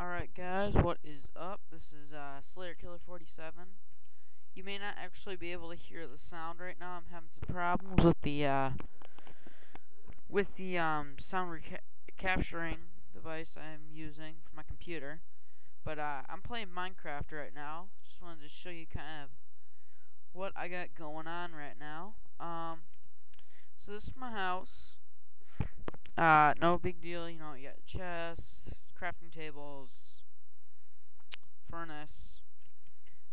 Alright guys, what is up? This is uh, Slayer Killer 47. You may not actually be able to hear the sound right now. I'm having some problems with the uh, with the um, sound capturing device I'm using for my computer. But uh, I'm playing Minecraft right now. Just wanted to show you kind of what I got going on right now. Um, so this is my house. Uh, no big deal, you know, you got chest, crafting tables, furnace.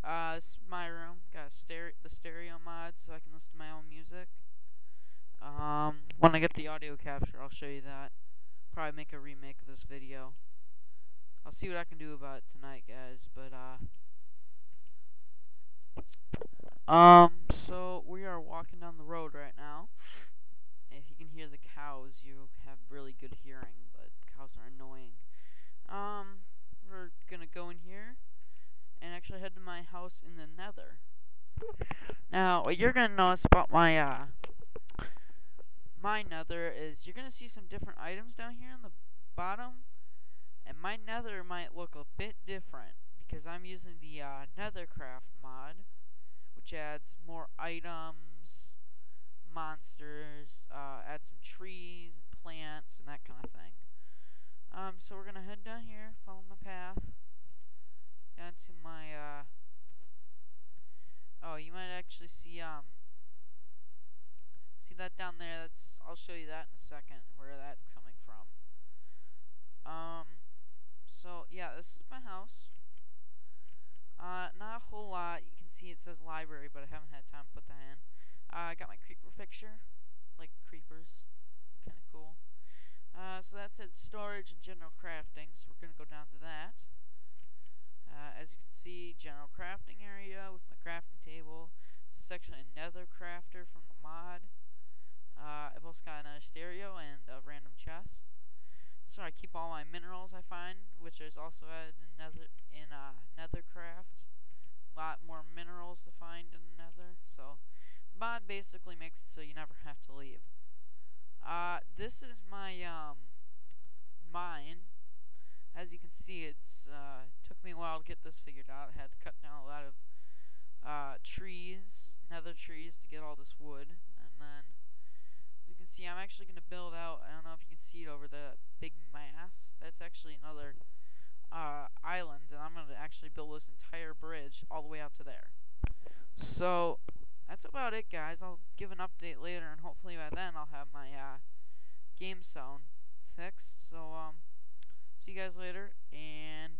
Uh, this is my room. Got stereo, the stereo mod so I can listen to my own music. Um, when I get the audio capture, I'll show you that. Probably make a remake of this video. I'll see what I can do about it tonight, guys. But, uh... Um, so we are walking down the road right now. If you can hear the cows, you have really good hearing, but cows are annoying. Um, we're gonna go in here and actually head to my house in the nether. Now, what you're gonna notice about my, uh, my nether is you're gonna see some different items down here on the bottom, and my nether might look a bit different because I'm using the, uh, nethercraft mod, which adds more items, monsters, uh, add some trees and plants and that kind of thing. Um, so we're gonna head down here, follow my path, down to my, uh, oh, you might actually see, um, see that down there, that's, I'll show you that in a second, where that's coming from. Um, so, yeah, this is my house. Uh, not a whole lot, you can see it says library, but I haven't had time to put that in. Uh, I got my creeper picture, like creepers, kinda cool. Uh, so that said storage and general crafting, so we're going to go down to that. Uh, as you can see, general crafting area with my crafting table. This is actually a nether crafter from the mod. Uh, I've also got another stereo and a random chest. So I keep all my minerals I find, which is also added in nether in uh, nethercraft. A lot more minerals to find in nether. So mod basically makes it so you never have to leave. Uh, this is my, um, mine. As you can see, it's, uh, took me a while to get this figured out. I had to cut down a lot of, uh, trees, nether trees to get all this wood. And then, can see, I'm actually going to build out, I don't know if you can see it over the big mass. That's actually another, uh, island. And I'm going to actually build this entire bridge all the way out to there. So, that's about it, guys. I'll give an update later, and hopefully by then I'll have my uh, game sound fixed. So, um, see you guys later, and